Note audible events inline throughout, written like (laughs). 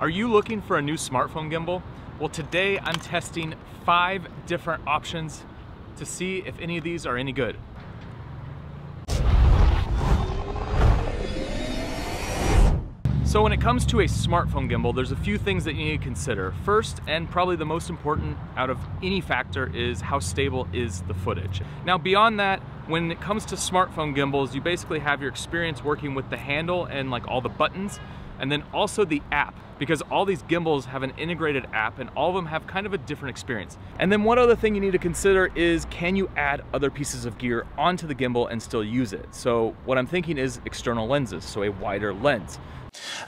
Are you looking for a new smartphone gimbal? Well, today I'm testing five different options to see if any of these are any good. So when it comes to a smartphone gimbal, there's a few things that you need to consider. First, and probably the most important out of any factor is how stable is the footage. Now beyond that, when it comes to smartphone gimbals, you basically have your experience working with the handle and like all the buttons, and then also the app because all these gimbals have an integrated app and all of them have kind of a different experience. And then one other thing you need to consider is can you add other pieces of gear onto the gimbal and still use it? So what I'm thinking is external lenses, so a wider lens.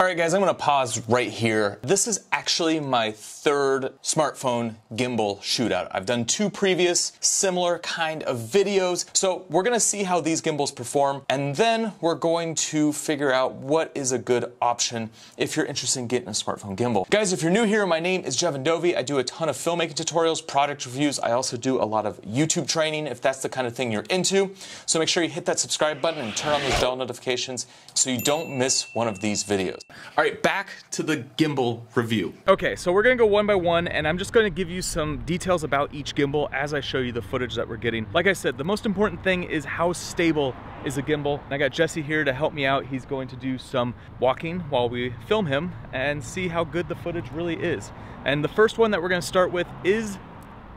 All right, guys, I'm gonna pause right here. This is actually my third smartphone gimbal shootout. I've done two previous similar kind of videos. So we're gonna see how these gimbals perform, and then we're going to figure out what is a good option if you're interested in getting a smartphone gimbal. Guys, if you're new here, my name is Jeven Dovey. I do a ton of filmmaking tutorials, product reviews. I also do a lot of YouTube training if that's the kind of thing you're into. So make sure you hit that subscribe button and turn on those bell notifications so you don't miss one of these videos. All right, back to the gimbal review. Okay, so we're gonna go one by one and I'm just gonna give you some details about each gimbal as I show you the footage that we're getting. Like I said, the most important thing is how stable is a gimbal. And I got Jesse here to help me out. He's going to do some walking while we film him and see how good the footage really is. And the first one that we're gonna start with is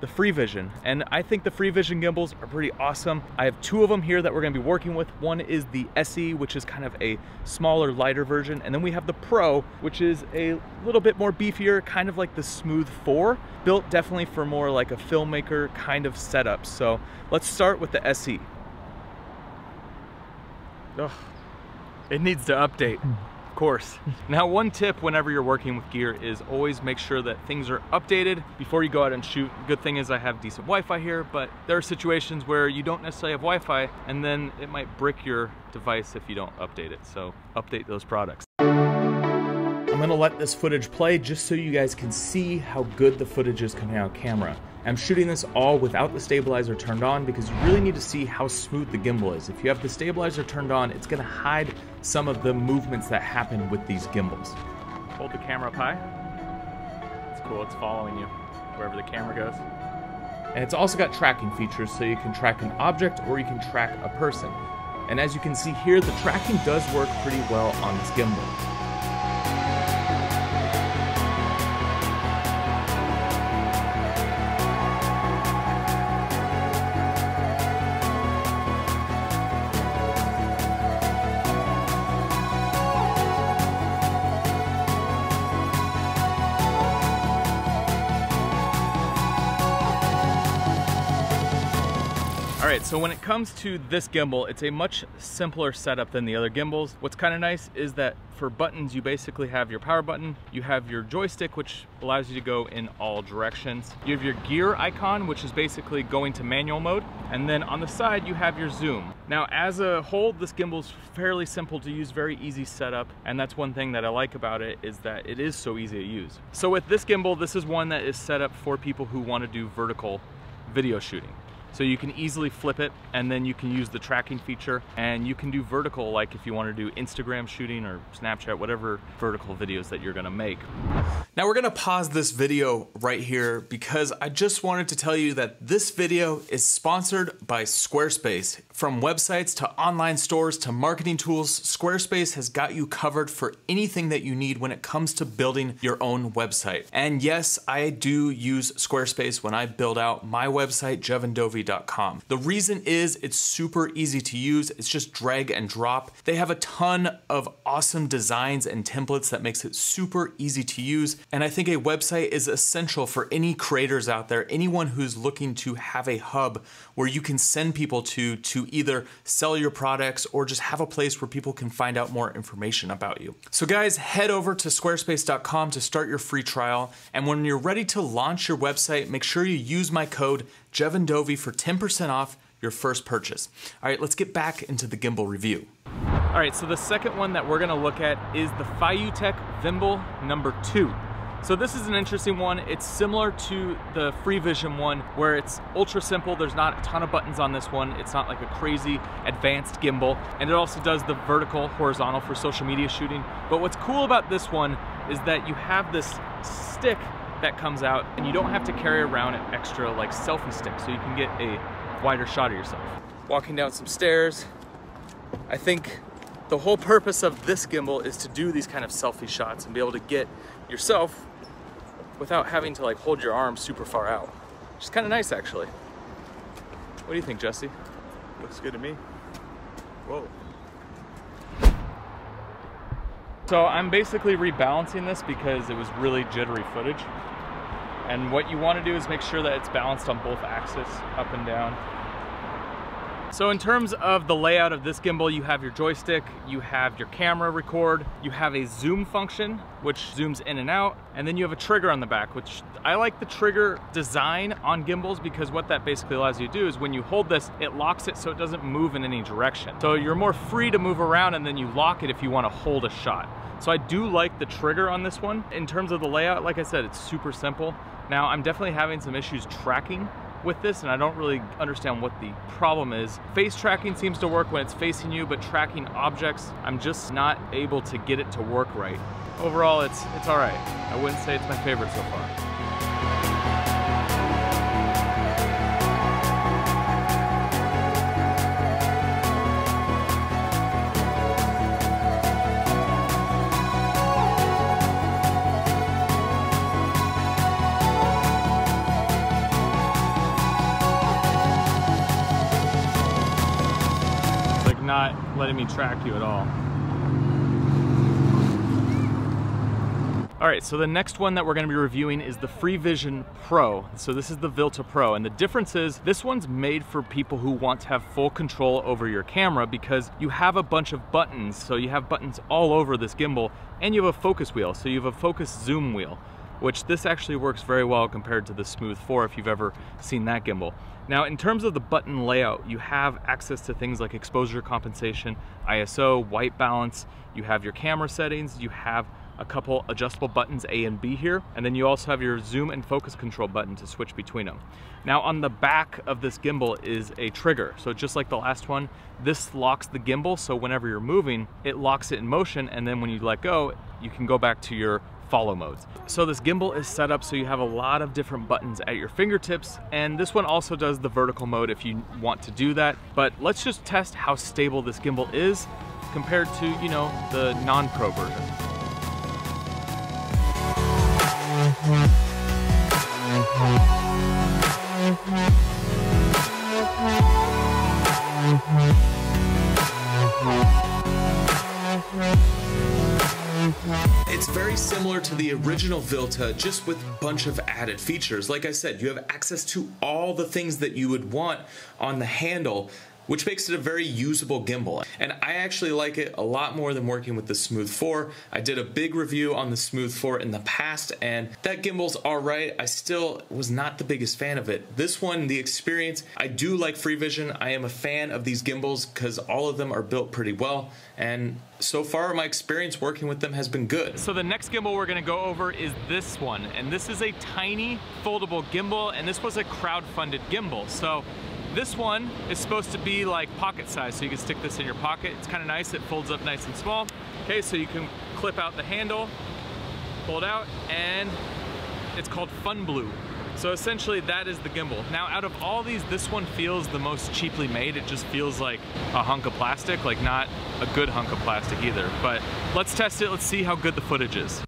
the Free Vision. And I think the Free Vision gimbals are pretty awesome. I have two of them here that we're gonna be working with. One is the SE, which is kind of a smaller, lighter version. And then we have the Pro, which is a little bit more beefier, kind of like the Smooth 4, built definitely for more like a filmmaker kind of setup. So let's start with the SE. Ugh, it needs to update (laughs) course. now one tip whenever you're working with gear is always make sure that things are updated before you go out and shoot. Good thing is I have decent Wi-Fi here, but there are situations where you don't necessarily have Wi-Fi and then it might brick your device if you don't update it. So update those products. I'm gonna let this footage play just so you guys can see how good the footage is coming out camera. I'm shooting this all without the stabilizer turned on because you really need to see how smooth the gimbal is. If you have the stabilizer turned on, it's gonna hide some of the movements that happen with these gimbals. Hold the camera up high. It's cool, it's following you wherever the camera goes. And it's also got tracking features so you can track an object or you can track a person. And as you can see here, the tracking does work pretty well on this gimbal. Right, so when it comes to this gimbal, it's a much simpler setup than the other gimbals. What's kind of nice is that for buttons, you basically have your power button, you have your joystick, which allows you to go in all directions. You have your gear icon, which is basically going to manual mode. And then on the side, you have your zoom. Now, as a whole, this gimbal is fairly simple to use, very easy setup. And that's one thing that I like about it is that it is so easy to use. So with this gimbal, this is one that is set up for people who want to do vertical video shooting. So you can easily flip it and then you can use the tracking feature and you can do vertical like if you want to do Instagram shooting or Snapchat, whatever vertical videos that you're gonna make. Now we're gonna pause this video right here because I just wanted to tell you that this video is sponsored by Squarespace. From websites to online stores to marketing tools, Squarespace has got you covered for anything that you need when it comes to building your own website. And yes, I do use Squarespace when I build out my website, jevendovey.com the reason is it's super easy to use. It's just drag and drop. They have a ton of awesome designs and templates that makes it super easy to use. And I think a website is essential for any creators out there, anyone who's looking to have a hub where you can send people to to either sell your products or just have a place where people can find out more information about you. So guys, head over to squarespace.com to start your free trial. And when you're ready to launch your website, make sure you use my code jevendovey for 10% off your first purchase. All right, let's get back into the gimbal review. All right, so the second one that we're gonna look at is the FeiyuTech Vimble number two. So this is an interesting one. It's similar to the Free Vision one where it's ultra simple. There's not a ton of buttons on this one. It's not like a crazy advanced gimbal. And it also does the vertical, horizontal for social media shooting. But what's cool about this one is that you have this stick that comes out and you don't have to carry around an extra like selfie stick so you can get a wider shot of yourself. Walking down some stairs, I think the whole purpose of this gimbal is to do these kind of selfie shots and be able to get yourself without having to like hold your arm super far out. Which is kind of nice actually. What do you think, Jesse? Looks good to me. Whoa. So I'm basically rebalancing this because it was really jittery footage. And what you want to do is make sure that it's balanced on both axes, up and down. So in terms of the layout of this gimbal, you have your joystick, you have your camera record, you have a zoom function, which zooms in and out, and then you have a trigger on the back, which I like the trigger design on gimbals because what that basically allows you to do is when you hold this, it locks it so it doesn't move in any direction. So you're more free to move around and then you lock it if you wanna hold a shot. So I do like the trigger on this one. In terms of the layout, like I said, it's super simple. Now I'm definitely having some issues tracking with this and I don't really understand what the problem is. Face tracking seems to work when it's facing you, but tracking objects, I'm just not able to get it to work right. Overall, it's, it's all right. I wouldn't say it's my favorite so far. Not letting me track you at all. All right, so the next one that we're gonna be reviewing is the FreeVision Pro. So this is the Vilta Pro, and the difference is this one's made for people who want to have full control over your camera because you have a bunch of buttons. So you have buttons all over this gimbal, and you have a focus wheel. So you have a focus zoom wheel which this actually works very well compared to the Smooth 4 if you've ever seen that gimbal. Now in terms of the button layout, you have access to things like exposure compensation, ISO, white balance, you have your camera settings, you have a couple adjustable buttons A and B here, and then you also have your zoom and focus control button to switch between them. Now on the back of this gimbal is a trigger. So just like the last one, this locks the gimbal, so whenever you're moving, it locks it in motion, and then when you let go, you can go back to your follow modes. So this gimbal is set up so you have a lot of different buttons at your fingertips and this one also does the vertical mode if you want to do that. But let's just test how stable this gimbal is compared to, you know, the non-pro version. Mm-hmm. It's very similar to the original Vilta, just with a bunch of added features. Like I said, you have access to all the things that you would want on the handle which makes it a very usable gimbal. And I actually like it a lot more than working with the Smooth 4. I did a big review on the Smooth 4 in the past and that gimbal's alright. I still was not the biggest fan of it. This one, the experience, I do like FreeVision. I am a fan of these gimbals because all of them are built pretty well and so far my experience working with them has been good. So the next gimbal we're gonna go over is this one and this is a tiny foldable gimbal and this was a crowd-funded gimbal. So this one is supposed to be like pocket size, so you can stick this in your pocket. It's kind of nice, it folds up nice and small. Okay, so you can clip out the handle, pull it out, and it's called Fun Blue. So essentially that is the gimbal. Now out of all these, this one feels the most cheaply made. It just feels like a hunk of plastic, like not a good hunk of plastic either. But let's test it, let's see how good the footage is.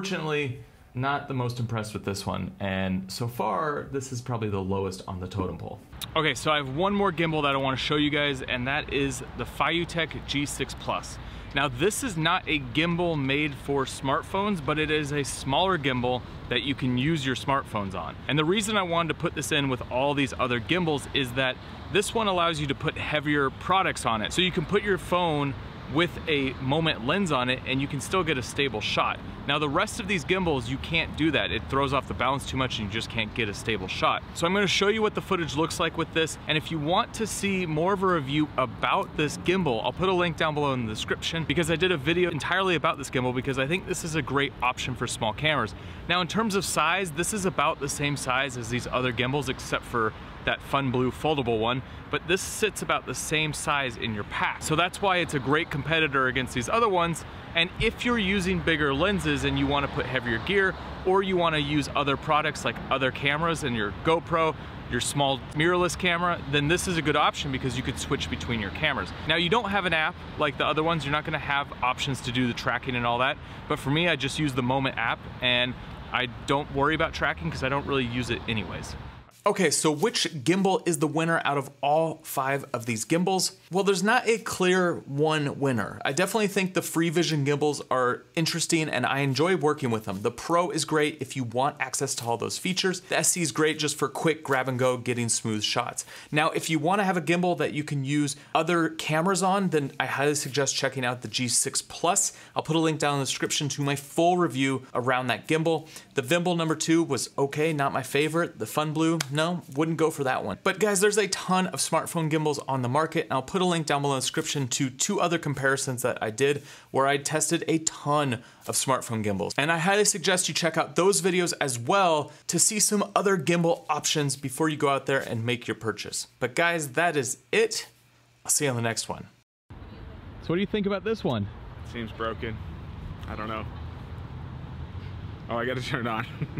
Unfortunately, not the most impressed with this one, and so far, this is probably the lowest on the totem pole. Okay, so I have one more gimbal that I wanna show you guys, and that is the FeiyuTech G6 Plus. Now this is not a gimbal made for smartphones, but it is a smaller gimbal that you can use your smartphones on. And the reason I wanted to put this in with all these other gimbals is that this one allows you to put heavier products on it. So you can put your phone with a moment lens on it and you can still get a stable shot. Now the rest of these gimbals, you can't do that. It throws off the balance too much and you just can't get a stable shot. So I'm gonna show you what the footage looks like with this. And if you want to see more of a review about this gimbal, I'll put a link down below in the description because I did a video entirely about this gimbal because I think this is a great option for small cameras. Now in terms of size, this is about the same size as these other gimbals except for that fun blue foldable one, but this sits about the same size in your pack. So that's why it's a great competitor against these other ones. And if you're using bigger lenses and you wanna put heavier gear, or you wanna use other products like other cameras and your GoPro, your small mirrorless camera, then this is a good option because you could switch between your cameras. Now you don't have an app like the other ones, you're not gonna have options to do the tracking and all that, but for me, I just use the Moment app and I don't worry about tracking because I don't really use it anyways. Okay, so which gimbal is the winner out of all five of these gimbals? Well, there's not a clear one winner. I definitely think the FreeVision gimbals are interesting and I enjoy working with them. The Pro is great if you want access to all those features. The SE is great just for quick grab and go, getting smooth shots. Now, if you wanna have a gimbal that you can use other cameras on, then I highly suggest checking out the G6 Plus. I'll put a link down in the description to my full review around that gimbal. The Vimble number two was okay, not my favorite. The Fun Blue, no, wouldn't go for that one. But guys, there's a ton of smartphone gimbals on the market, and I'll put a link down below in the description to two other comparisons that I did where I tested a ton of smartphone gimbals. And I highly suggest you check out those videos as well to see some other gimbal options before you go out there and make your purchase. But guys, that is it. I'll see you on the next one. So what do you think about this one? Seems broken. I don't know. Oh, I gotta turn it on. (laughs)